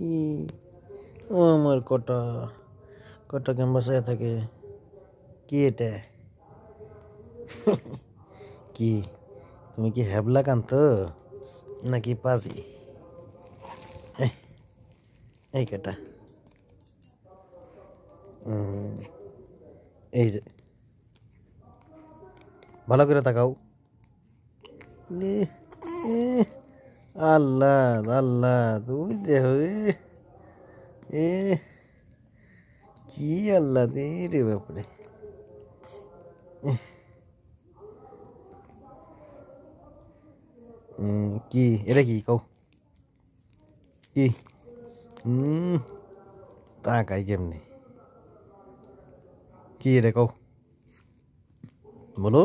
কি ও আমার কটা কটা ক্যাম্পাসে থাকে কি এটা কি তুমি কি হ্যাবলা কান্ত নাকি পাজি এই, এই কেটা উম, এই যে ভালো করে তাকাও এ, এ, আল্লাহ আল্লাহ তুমি দেহ এ, এ কি আল্লাহ দে রে বাপরে উম, কি এটা কি কও কি হুম তাকাই কেমনি কি রে কও বলো